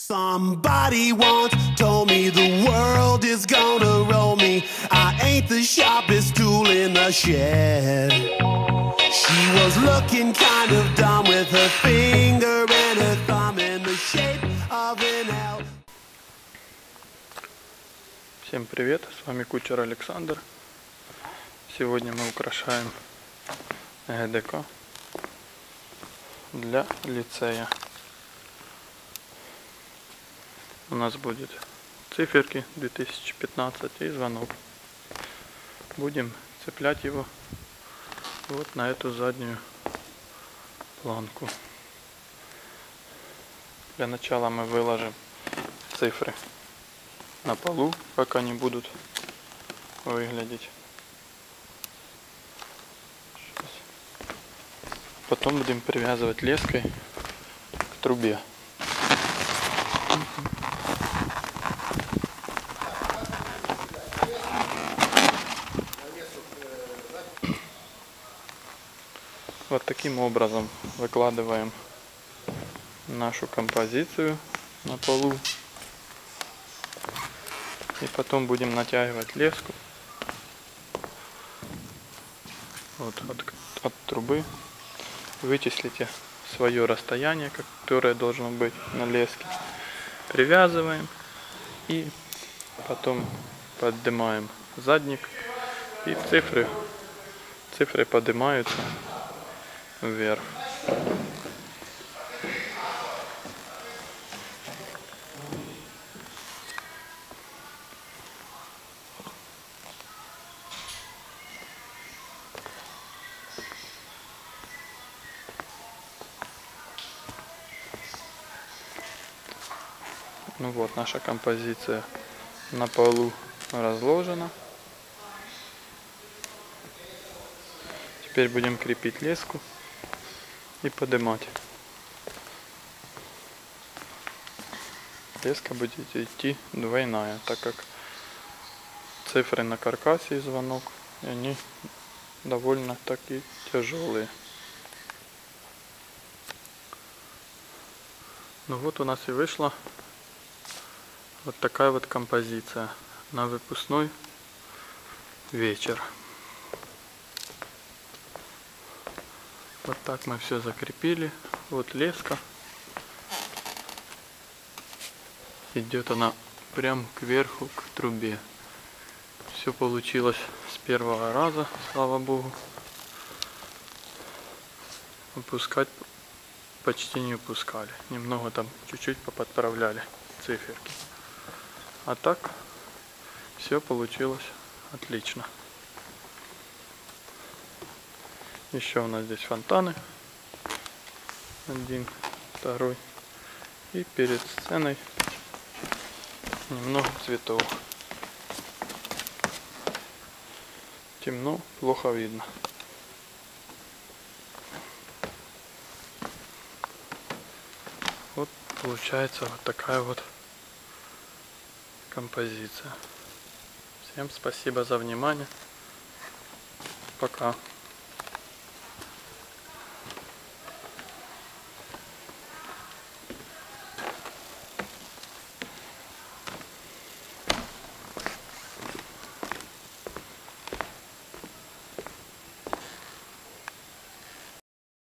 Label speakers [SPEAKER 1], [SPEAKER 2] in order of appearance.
[SPEAKER 1] Somebody once told me the world is gonna roll me. I ain't the sharpest tool in the shed. She was looking kind of dumb with her finger and her thumb in the shape of an L.
[SPEAKER 2] Всем привет, с вами кучер Александр. Сегодня мы украшаем ГДК для лицея. У нас будет циферки 2015 и звонок. Будем цеплять его вот на эту заднюю планку. Для начала мы выложим цифры на полу, как они будут выглядеть. Щас. Потом будем привязывать леской к трубе. Вот таким образом выкладываем нашу композицию на полу. И потом будем натягивать леску вот от, от трубы. Вычислите свое расстояние, которое должно быть на леске. Привязываем и потом поднимаем задник и цифры цифры поднимаются вверх. Ну вот наша композиция на полу разложена. Теперь будем крепить леску и поднимать. Леска будет идти двойная, так как цифры на каркасе и звонок, и они довольно таки тяжелые. Ну вот у нас и вышла вот такая вот композиция на выпускной вечер. Вот так мы все закрепили. Вот леска. Идет она прям кверху к трубе. Все получилось с первого раза, слава богу. Опускать почти не упускали. Немного там чуть-чуть поподправляли циферки. А так все получилось отлично. Еще у нас здесь фонтаны. Один, второй. И перед сценой немного цветов. Темно, плохо видно. Вот получается вот такая вот композиция. Всем спасибо за внимание. Пока.